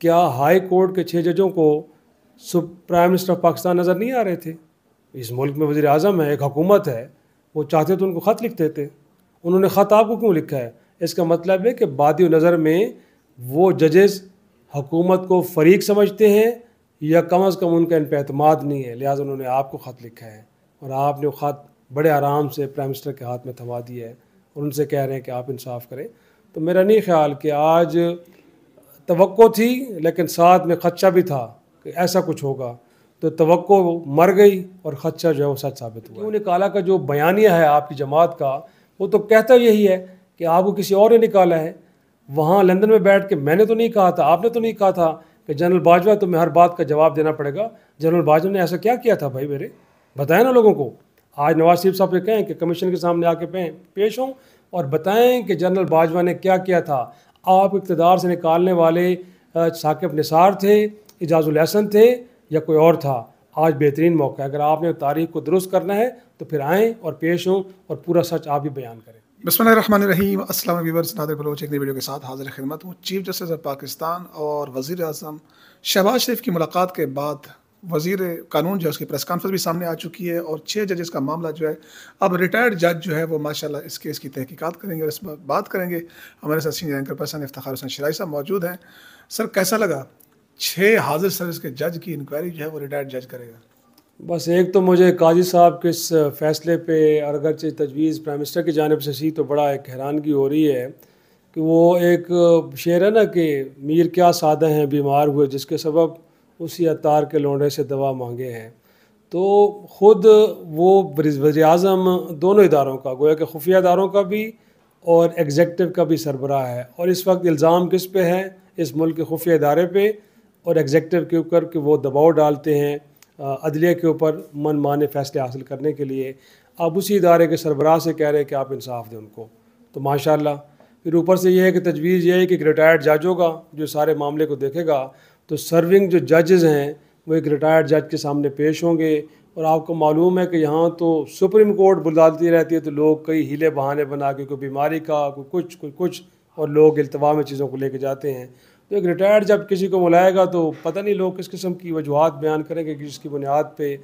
क्या high court के छः जजों को सुप, प्राइम मिनिस्टर ऑफ़ पाकिस्तान नज़र नहीं आ रहे थे? इस मुल्क में वज़ी अजम है, एक हुकूमत है, वो चाहते तो उनको ख़त लिख देते। उन्होंने ख़त आपको क्यों लिखा है? इसका मतलब है कि बादी नज़र में वो जजेस हुकूमत को फरीक समझते हैं या कम अज़ कम उनका इन पर अतमाद नहीं है, लिहाजा उन्होंने आपको ख़त लिखा है। और आपने वो ख़त बड़े आराम से प्राइम मिनिस्टर के हाथ में थमा दिया है और उनसे कह रहे हैं कि आप इंसाफ करें। तो मेरा नहीं ख्याल कि आज तो थी, लेकिन साथ में खदशा भी था कि ऐसा कुछ होगा। तो तो मर गई और खदशा जो है वो सच साबित हुआ। निकाला का जो बयानिया है आपकी जमात का, वो तो कहता यही है कि आपको किसी और ने निकाला है। वहाँ लंदन में बैठ के मैंने तो नहीं कहा था, आपने तो नहीं कहा था कि जनरल बाजवा तुम्हें हर बात का जवाब देना पड़ेगा। जनरल बाजवा ने ऐसा क्या किया था भाई मेरे? बताएँ ना लोगों को। आज नवाज़ शरीफ साहब से कहें कि कमीशन के सामने आके पेश हों और बताएँ कि जनरल बाजवा ने क्या किया था। आप इकतदार से निकालने वाले साकिब निसार थे, इजाजुल हसन थे या कोई और था? आज बेहतरीन मौका है। अगर आपने तारीख को दुरुस्त करना है तो फिर आएँ और पेश हों और पूरा सच आप भी बयान करें। बसमीम असल वीवर्स नादिर बलोच एक वीडियो के साथ हाजिर खिदमत हूँ। चीफ जस्टिस ऑफ़ पाकिस्तान और वज़ी अजम शहबाज शरीफ की मुलाकात के बाद वज़ीर कानून जो है, उसकी प्रेस कॉन्फ्रेंस भी सामने आ चुकी है और छः जजेस का मामला जो है, अब रिटायर्ड जज जो है, वो माशाल्लाह इस केस की तहकीकात करेंगे और इस बात करेंगे। हमारे साथ senior anchor person Iftar Hussain Sharai साहब मौजूद हैं। सर, कैसा लगा? छः हाजिर सर्विस के जज की इंक्वायरी जो है, वो रिटायर्ड जज करेगा। बस एक तो मुझे काजी साहब के इस फैसले पे और अगरचे तजवीज़ प्राइम मिनिस्टर की जानब से सी तो बड़ा एक हैरानगी हो रही है कि वो एक शेर है ना कि, मीर क्या सादा हैं, बीमार हुए, जिसके सबब उसी अतार के लौंडे से दवा मांगे हैं। तो ख़ुद वो वज़ी अजम दोनों इदारों का, गोया कि खुफिया इदारों का भी और एग्जेक्टिव का भी सरबराह है। और इस वक्त इल्ज़ाम किस पे है? इस मुल्क के खुफिया इदारे पे और एग्जेक्टिव के ऊपर कि वो दबाव डालते हैं अदलिया के ऊपर मन माने फ़ैसले हासिल करने के लिए। अब उसी इदारे के सरबराह से कह रहे हैं कि आप इंसाफ दें उनको। तो माशा फिर ऊपर से यह है कि तजवीज़ ये है कि रिटायर्ड जज होगा जो सारे मामले को देखेगा तो सर्विंग जो जजेस हैं, वो एक रिटायर्ड जज के सामने पेश होंगे और आपको मालूम है कि यहाँ तो सुप्रीम कोर्ट बुलाती रहती है तो लोग कई हीले बहाने बना के, कोई बीमारी का, कोई कुछ कोई कुछ और लोग अल्तवा में चीज़ों को लेके जाते हैं। तो एक रिटायर्ड जब किसी को बुलाएगा तो पता नहीं लोग किस किस्म की वजूहत बयान करेंगे, जिसकी बुनियाद पर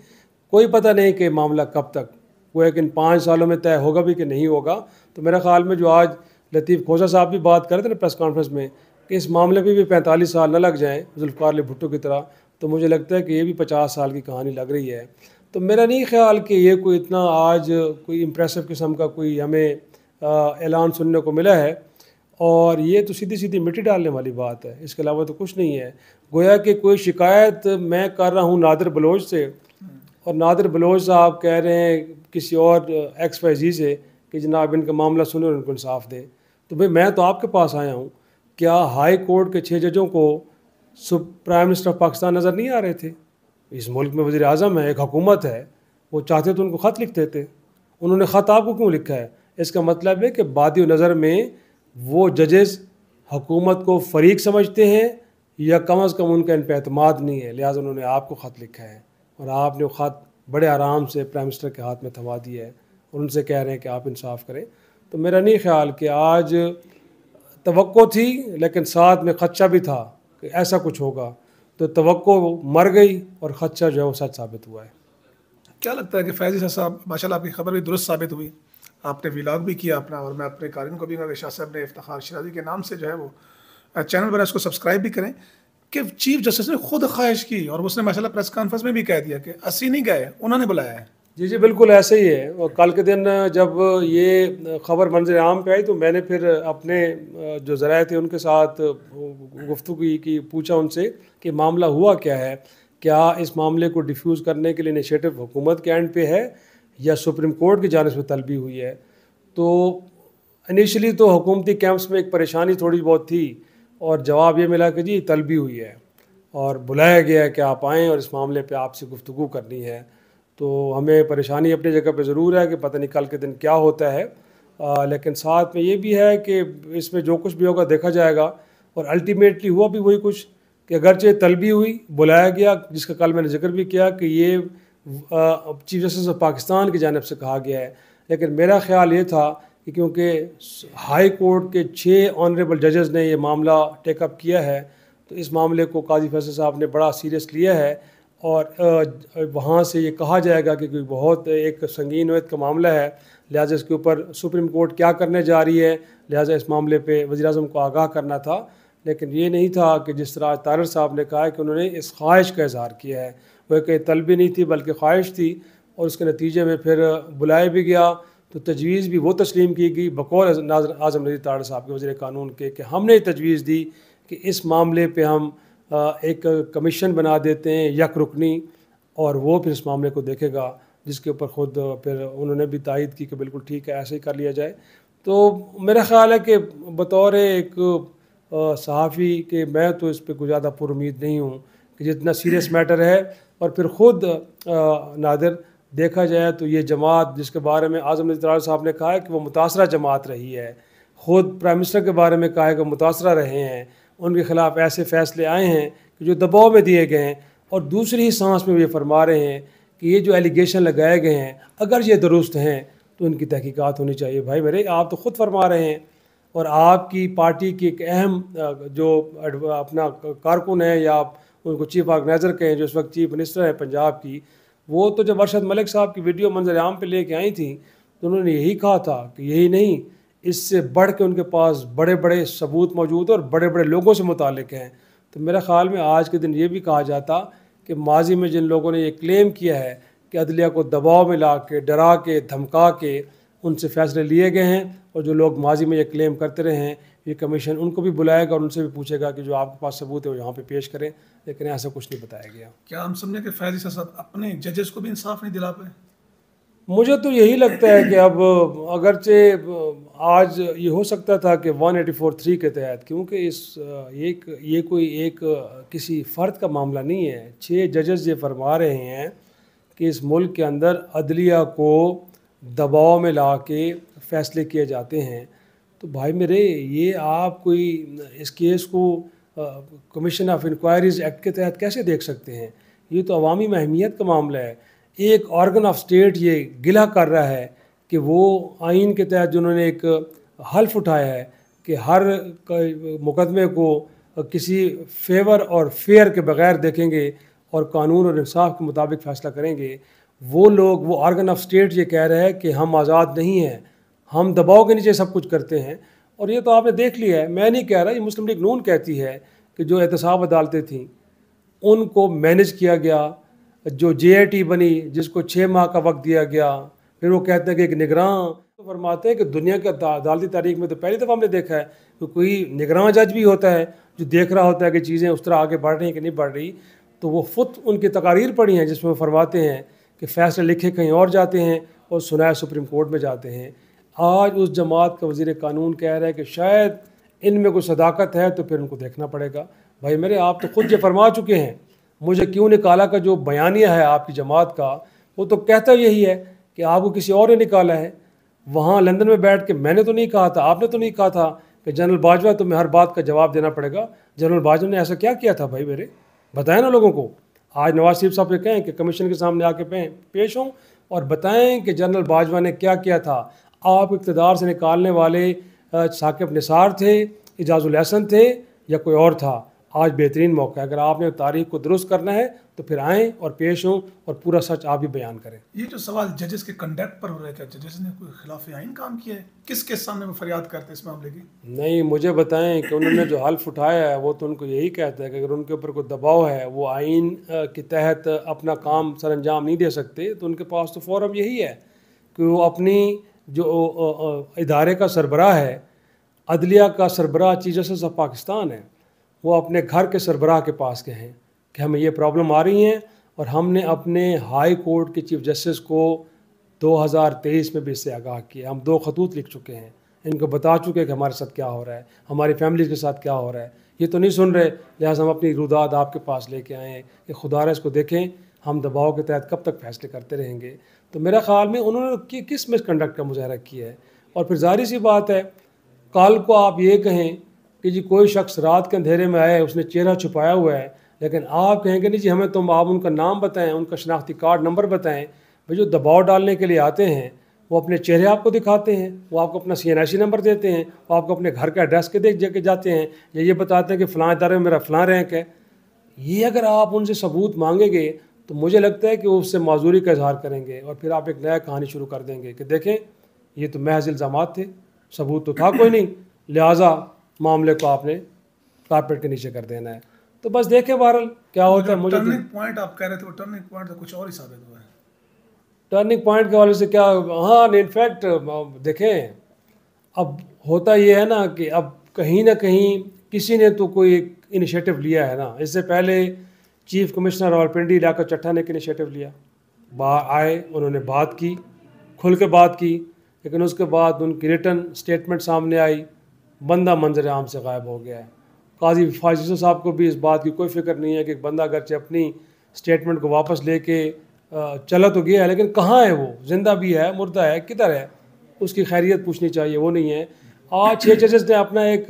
कोई पता नहीं कि मामला कब तक, वो एक इन पाँच सालों में तय होगा भी कि नहीं होगा। तो मेरे ख्याल में जो आज लतीफ़ खोसा साहब भी बात कर रहे थे ना प्रेस कॉन्फ्रेंस में कि इस मामले पे भी पैंतालीस साल न लग जाएँ जुल्फ़ार भुट्टो की तरह तो मुझे लगता है कि ये भी पचास साल की कहानी लग रही है। तो मेरा नहीं ख्याल कि ये कोई इतना आज कोई इम्प्रेसिव किस्म का कोई हमें ऐलान सुनने को मिला है। और ये तो सीधी सीधी मिट्टी डालने वाली बात है, इसके अलावा तो कुछ नहीं है। गोया कि कोई शिकायत मैं कर रहा हूँ नादिर बलोच से, और नादिर बलोच साहब कह रहे हैं किसी और एक्स वाई जी से कि जनाब इनका मामला सुने और उनको इंसाफ दें। तो भाई मैं तो आपके पास आया हूँ क्या हाई कोर्ट के छः जजों को सुप, प्राइम मिनिस्टर ऑफ़ पाकिस्तान नज़र नहीं आ रहे थे? इस मुल्क में वज़ी अजम है, एक हुकूमत है, वो चाहते तो उनको ख़त लिख देते। उन्होंने ख़त आपको क्यों लिखा है? इसका मतलब है कि बादी नज़र में वो जजेस हुकूमत को फरीक समझते हैं या कम अज़ कम उनका इन पर अतमाद नहीं है, लिहाजा उन्होंने आपको ख़त लिखा है। और आपने वो ख़त बड़े आराम से प्राइम मिनिस्टर के हाथ में थमा दिया है और उनसे कह रहे हैं कि आप इंसाफ करें। तो मेरा नहीं ख्याल कि आज तो थी, लेकिन साथ में खदशा भी था कि ऐसा कुछ होगा। तो तो मर गई और खदशा जो है वो सच साबित हुआ है। क्या लगता है कि फैज़ी साहब, माशाल्लाह आपकी खबर भी दुरुस्त साबित हुई? आपने व्लॉग भी किया अपना और मैं अपने कारिन को भी कहूँगा शाह साहब ने इफ्तार शराजी के नाम से जो है वो चैनल बना उसको सब्सक्राइब भी करें। कि चीफ जस्टिस ने खुद ख्वाहिश की और उसने माशा प्रेस कॉन्फ्रेंस में भी कह दिया कि असी नहीं गए, उन्होंने बुलाया है। जी जी बिल्कुल ऐसे ही है। और कल के दिन जब ये ख़बर मंजर आम पे आई तो मैंने फिर अपने जो ज़राए थे उनके साथ गुफ्तु की, की पूछा उनसे कि मामला हुआ क्या है? क्या इस मामले को डिफ्यूज़ करने के लिए इनिशिएटिव हुकूमत के एंड पे है या सुप्रीम कोर्ट की जानब में तलबी हुई है? तो इनिशली तो हुकूमती कैंप्स में एक परेशानी थोड़ी बहुत थी और जवाब ये मिला कि जी तलबी हुई है और बुलाया गया है कि आप आएँ और इस मामले पर आपसे गुफ्तु करनी है। तो हमें परेशानी अपनी जगह पे ज़रूर है कि पता नहीं कल के दिन क्या होता है। आ, लेकिन साथ में ये भी है कि इसमें जो कुछ भी होगा देखा जाएगा और अल्टीमेटली हुआ भी वही कुछ कि अगरचे तलबी हुई बुलाया गया जिसका कल मैंने ज़िक्र भी किया कि ये चीफ जस्टिस ऑफ़ पाकिस्तान की जानब से कहा गया है। लेकिन मेरा ख्याल ये था कि क्योंकि हाई कोर्ट के छः ऑनरेबल जजेस ने ये मामला टेकअप किया है तो इस मामले को काजी फैसल साहब ने बड़ा सीरियस लिया है और वहाँ से ये कहा जाएगा कि कोई बहुत एक संगीन वैत का मामला है, लिहाजा इसके ऊपर सुप्रीम कोर्ट क्या करने जा रही है, लिहाजा इस मामले पे वज़ी अजम को आगाह करना था, लेकिन ये नहीं था कि जिस तरह तारर साहब ने कहा है कि उन्होंने इस ख्वाहिश का इजहार किया है वह कहीं तलबी नहीं थी, बल्कि ख्वाहिश थी, और उसके नतीजे में फिर बुलाया भी गया तो तजवीज़ भी वो तस्लीम की गई, बकौल नाजर आज़म नज़ीर तार साहब के वजी कानून के, कि हमने तजवीज़ दी कि इस मामले पर हम एक कमीशन बना देते हैं यक रुकनी, और वो फिर इस मामले को देखेगा, जिसके ऊपर ख़ुद, फिर उन्होंने भी तायद की कि बिल्कुल ठीक है, ऐसे ही कर लिया जाए। तो मेरा ख्याल है कि बतौर एक सहाफ़ी के मैं तो इस पर कुछ ज़्यादा पुरुद नहीं हूँ कि जितना सीरियस मैटर है, और फिर ख़ुद नादिर देखा जाए तो ये जमात जिसके बारे में आज़म नज़र साहब ने कहा है कि वो मुतासरा जमात रही है। ख़ुद प्राइम मिनिस्टर के बारे में कहा है कि मुतासरा रहे हैं। उनके ख़िलाफ़ ऐसे फ़ैसले आए हैं कि जो दबाव में दिए गए हैं और दूसरी ही सांस में ये फरमा रहे हैं कि ये जो एलिगेशन लगाए गए हैं, अगर ये दुरुस्त हैं तो इनकी तहकीकात होनी चाहिए। भाई मेरे, आप तो ख़ुद फरमा रहे हैं और आपकी पार्टी की एक अहम जो अपना कारकुन है या आप उनको चीफ ऑर्गेनाइज़र कहें, जो इस वक्त चीफ मिनिस्टर हैं पंजाब की, वो तो जब अरशद मलिक साहब की वीडियो मंजर आम पर लेके आई थी तो उन्होंने यही कहा था कि यही नहीं इससे बढ़ के उनके पास बड़े बड़े सबूत मौजूद और बड़े बड़े लोगों से मुतक हैं। तो मेरे ख़्याल में आज के दिन ये भी कहा जाता कि माजी में जिन लोगों ने ये क्लेम किया है कि अदलिया को दबाव में ला के डरा के, धमका के उनसे फ़ैसले लिए गए हैं और जो लोग माजी में ये क्लेम करते रहे हैं, ये कमीशन उनको भी बुलाएगा और उनसे भी पूछेगा कि जो आपके पास सबूत है वो यहाँ पे पेश करें। लेकिन ऐसा कुछ नहीं बताया गया। क्या हम समझे कि फैजी ससद अपने जजेस को भी इंसाफ नहीं दिला पाए? मुझे तो यही लगता है कि अब, अगरचे, आज ये हो सकता था कि वन एटी फोर थ्री के तहत, क्योंकि इस एक, ये कोई एक, किसी फ़र्द का मामला नहीं है। छः जजेस ये फरमा रहे हैं कि इस मुल्क के अंदर अदलिया को दबाव में ला के फ़ैसले किए जाते हैं। तो भाई मेरे, ये आप कोई, इस केस को कमीशन ऑफ़ इंक्वायरीज़ एक्ट के तहत कैसे देख सकते हैं? ये तो अवामी महमियत का मामला है। एक ऑर्गन ऑफ़ स्टेट ये गिला कर रहा है कि वो आइन के तहत जिन्होंने एक हल्फ उठाया है कि हर मुकदमे को किसी फेवर और फेयर के बगैर देखेंगे और कानून और इंसाफ के मुताबिक फ़ैसला करेंगे, वो लोग, वो ऑर्गन ऑफ़ स्टेट ये कह रहे हैं कि हम आज़ाद नहीं हैं, हम दबाव के नीचे सब कुछ करते हैं। और ये तो आपने देख लिया है, मैं नहीं कह रहा, ये मुस्लिम लीग नून कहती है कि जो एहतसाब अदालतें थीं, उनको मैनेज किया गया जो जेआईटी बनी, जिसको छः माह का वक्त दिया गया, फिर वो कहते हैं कि एक निगरान। तो फरमाते हैं कि दुनिया के अदालती तारीख में तो पहली दफ़ा हमने देखा है कि कोई निगरान जज भी होता है, जो देख रहा होता है कि चीज़ें उस तरह आगे बढ़ रही हैं कि नहीं बढ़ रही। तो वो खुद उनकी तकारीर पड़ी हैं, जिसमें वो फरमाते हैं कि फ़ैसले लिखे कहीं और जाते हैं और सुनाए सुप्रीम कोर्ट में जाते हैं। आज उस जमात का वज़ीर कानून कह रहा है कि शायद इनमें कोई सदाकत है तो फिर उनको देखना पड़ेगा। भाई मेरे, आप तो खुद ये फरमा चुके हैं मुझे क्यों निकाला का जो बयानिया है आपकी जमात का, वो तो कहता यही है कि आपको किसी और ने निकाला है। वहाँ लंदन में बैठ के मैंने तो नहीं कहा था, आपने तो नहीं कहा था कि जनरल बाजवा तुम्हें हर बात का जवाब देना पड़ेगा। जनरल बाजवा ने ऐसा क्या किया था भाई मेरे? बताएँ ना लोगों को। आज नवाज़ शरीफ साहब से कहें कि कमीशन के सामने आके पेश हों और बताएँ कि जनरल बाजवा ने क्या किया था। आप इकतदार से निकालने वाले साकिब निसार थे, इजाजुल हसन थे या कोई और था? आज बेहतरीन मौका है। अगर आपने तारीख को दुरुस्त करना है तो फिर आएँ और पेश हों और पूरा सच आप भी बयान करें। ये जो सवाल जजेस के कंडक्ट पर हो रहे थे जजेस ने कोई खिलाफ आइन काम किया है? किस किसके सामने वो फरियाद करते इस मामले की? नहीं मुझे बताएँ कि उन्होंने जो हल्फ उठाया है वो तो उनको यही कहता है कि अगर उनके ऊपर कोई दबाव है वो आइन के तहत अपना काम सर अंजाम नहीं दे सकते तो उनके पास तो फॉरम यही है कि वो अपनी जो इदारे का सरबराह है अदलिया का सरबराह चीज़ ऑफ़ पाकिस्तान है वो अपने घर के सरबराह के पास गए हैं कि हमें ये प्रॉब्लम आ रही हैं और हमने अपने हाई कोर्ट के चीफ जस्टिस को 2023 में भी इससे आगाह किया। हम दो खतूत लिख चुके हैं। इनको बता चुके हैं कि हमारे साथ क्या हो रहा है हमारी फैमिली के साथ क्या हो रहा है। ये तो नहीं सुन रहे लिहाजा हम अपनी रुदाद आपके पास लेके आए हैं कि खुदा इसको देखें हम दबाव के तहत कब तक फैसले करते रहेंगे। तो मेरा ख्याल में उन्होंने कि, किस मिसकंडक्ट का मुजाहरा किया है। और फिर ज़ाहिर सी बात है कल को आप ये कहें कि जी कोई शख्स रात के अंधेरे में आए उसने चेहरा छुपाया हुआ है, लेकिन आप कहेंगे, नहीं जी, हमें तुम आप उनका नाम बताएँ, उनका शनाख्ती कार्ड नंबर बताएँ। भाई, जो दबाव डालने के लिए आते हैं, वो अपने चेहरे आपको दिखाते हैं, वो आपको अपना सी नंबर देते हैं, वो आपको अपने घर का एड्रेस के देख के जाते हैं, या ये बताते हैं कि फ़लाँ इदारे में मेरा फ़लाँ रैंक है। ये अगर आप उनसे सबूत मांगेंगे तो मुझे लगता है कि वो उससे माजूरी का इजहार करेंगे, और फिर आप एक नया कहानी शुरू कर देंगे कि देखें, ये तो महज इल्ज़ाम थे, सबूत तो था कोई नहीं, लिहाजा मामले को आपने कारपेट के नीचे कर देना है। तो बस देखें बहरल क्या होता है मुझे टर्निंग पॉइंट आप कह रहे थे वो टर्निंग पॉइंट तो कुछ और ही साबित हुआ है। टर्निंग पॉइंट के वाले से क्या हाँ इनफैक्ट देखें अब होता ये है ना कि अब कहीं ना कहीं किसी ने तो कोई इनिशिएटिव लिया है ना। इससे पहले चीफ कमिश्नर रावलपिंडी इलाका चट्ठा ने एक इनिशिएटिव लिया। बा आए उन्होंने बात की खुल के बात की लेकिन उसके बाद उनकी रिटर्न स्टेटमेंट सामने आई। बंदा मंजर आम से गायब हो गया है। काजी फाजिसो साहब को भी इस बात की कोई फ़िक्र नहीं है कि बंदा अगरचे अपनी स्टेटमेंट को वापस लेके चला तो गया है, लेकिन कहाँ है वो? ज़िंदा भी है, मुर्दा है, किधर है? उसकी खैरियत पूछनी चाहिए, वो नहीं है। आज छः जजेस ने अपना एक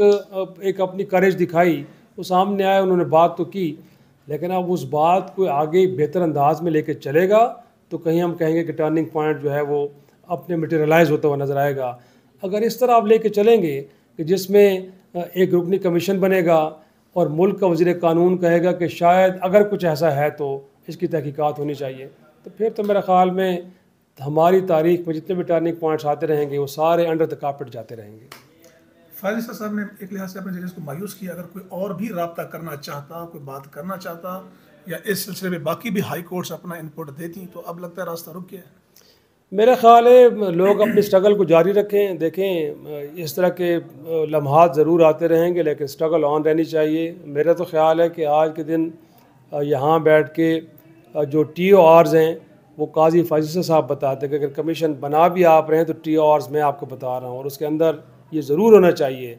एक अपनी करेज दिखाई, वो सामने आए, उन्होंने बात तो की, लेकिन अब उस बात को आगे बेहतर अंदाज में लेके चलेगा तो कहीं हम कहेंगे कि टर्निंग पॉइंट जो है वो अपने मटेरियलाइज होता हुआ नज़र आएगा। अगर इस तरह आप लेके चलेंगे कि जिसमें एक रुकनी कमीशन बनेगा और मुल्क का वजी कानून कहेगा कि शायद अगर कुछ ऐसा है तो इसकी तहकीकात होनी चाहिए। तो फिर तो मेरे ख्याल में हमारी तारीख में जितने भी टर्निंग पॉइंट्स आते रहेंगे, वो सारे अंडर द कार्पेट जाते रहेंगे। फायद साहब ने एक लिहाज से अपने जजेस को मायूस किया। अगर कोई और भी रबता करना चाहता, कोई बात करना चाहता, या इस सिलसिले में बाकी भी हाई कोर्ट्स अपना इनपुट देती तो अब लगता है रास्ता रुक गया है। मेरा ख्याल है, लोग अपनी स्ट्रगल को जारी रखें, देखें, इस तरह के लम्हात ज़रूर आते रहेंगे, लेकिन स्ट्रगल ऑन रहनी चाहिए। मेरा तो ख्याल है कि आज के दिन यहाँ बैठ के जो टी ओ आर्स हैं, वो काजी फाजिसा साहब बताते हैं कि अगर कमीशन बना भी आप रहे हैं तो टी ओ आर्स मैं आपको बता रहा हूँ, और उसके अंदर ये ज़रूर होना चाहिए।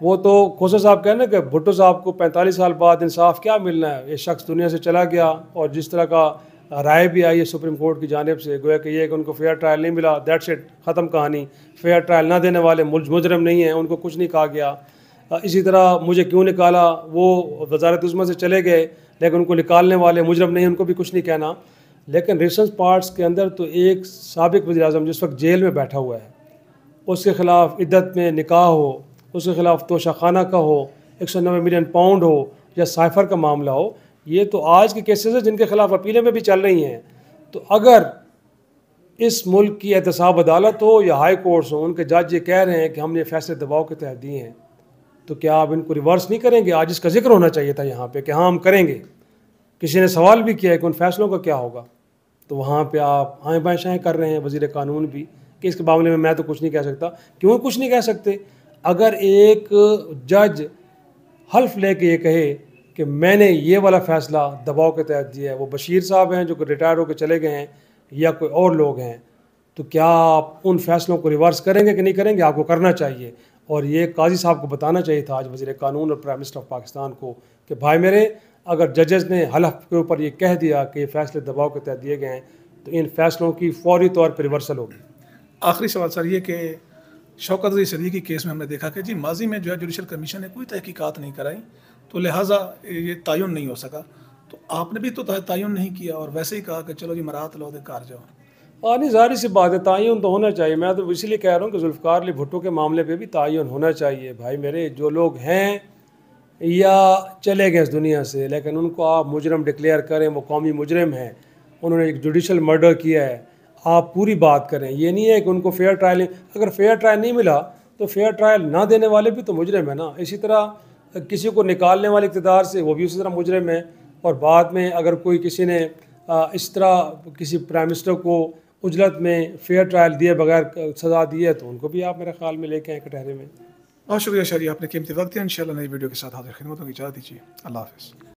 वो तो खोसा साहब कहना कि भुट्टो साहब को पैंतालीस साल बाद इंसाफ क्या मिलना है? ये शख्स दुनिया से चला गया, और जिस तरह का राय भी आई है सुप्रीम कोर्ट की जानब से, गोया कि यह कि उनको फेयर ट्रायल नहीं मिला दैट्स इट ख़त्म कहानी। फेयर ट्रायल ना देने वाले मुजरम नहीं हैं, उनको कुछ नहीं कहा गया। इसी तरह मुझे क्यों निकाला, वो वजारत उज़मा से चले गए, लेकिन उनको निकालने वाले मुजरम नहीं उनको भी कुछ नहीं कहना। लेकिन रिसेंस पार्ट्स के अंदर तो एक सबक वजी अजम जिस वक्त जेल में बैठा हुआ है, उसके ख़िलाफ़ इद्दत में निकाह हो, उसके ख़िलाफ़ तोशाखाना का हो, एक सौ नबे मिलियन पाउंड हो, या साइफ़र का मामला हो ये तो आज के केसेस हैं जिनके ख़िलाफ़ अपीलें में भी चल रही हैं। तो अगर इस मुल्क की एहतसाब अदालत हो या हाई कोर्ट्स हो, उनके जज ये कह रहे हैं कि हमने फैसले दबाव के तहत दिए हैं तो क्या आप इनको रिवर्स नहीं करेंगे? आज इसका ज़िक्र होना चाहिए था यहाँ पे कि हाँ हम करेंगे। किसी ने सवाल भी किया है कि उन फैसलों का क्या होगा तो वहाँ पे आप आए बाएँ शाएँ कर रहे हैं वज़ीर कानून भी कि इसके मामले में मैं तो कुछ नहीं कह सकता। क्यों कुछ नहीं कह सकते? अगर एक जज हल्फ लेके ये कहे कि मैंने ये वाला फ़ैसला दबाव के तहत दिया है। वो बशीर साहब हैं जो कि रिटायर होकर चले गए हैं या कोई और लोग हैं तो क्या आप उन फैसलों को रिवर्स करेंगे कि नहीं करेंगे? आपको करना चाहिए। और ये काजी साहब को बताना चाहिए था आज वजी कानून और प्राइम मिनिस्टर ऑफ़ पाकिस्तान को कि भाई मेरे, अगर जजेस ने हलफ के ऊपर ये कह दिया कि ये फैसले दबाव के तहत दिए गए हैं तो इन फैसलों की फौरी तौर पर रिवर्सल होगी। आखिरी सवाल सर ये कि शौकत अली सदी के केस में हमने देखा कि जी माजी में जो है जुडिशल कमीशन ने कोई तहकीकात नहीं कराई। तो लिहाजा ये तयन नहीं हो सका। तो आपने भी तो तयन नहीं किया और वैसे ही कहा कि चलो जी, मरात लो कार जाओ। हाँ नहीं ज़ाहिर सी बात है, तयन तो होना चाहिए। मैं तो इसलिए कह रहा हूँ कि जुल्फ़ार अली भुट्टो के मामले पे भी तयन होना चाहिए। भाई मेरे, जो लोग हैं, या चले गए इस दुनिया से, लेकिन उनको आप मुजरम डिक्लेयर करें, वो कौमी मुजरम हैं। उन्होंने एक जुडिशल मर्डर किया है। आप पूरी बात करें। ये नहीं है कि उनको फेयर ट्रायल, अगर फेयर ट्रायल नहीं मिला तो फेयर ट्रायल ना देने वाले भी तो मुजरम है ना। इसी तरह किसी को निकालने वाले इकतदार से, वो भी उसी तरह मुजरम है। और बाद में अगर कोई किसी ने इस तरह किसी प्राइम मिनिस्टर को उजलत में फेयर ट्रायल दिए बगैर सज़ा दी है तो उनको भी आप मेरे ख्याल में लेके आए कटहरे में। बहुत शुक्रिया शरी आपने कीमती वक्त दिया। इन नई वीडियो के साथ हाजिर खिदमतों की इजाज़त दीजिए। अल्लाह हाफ़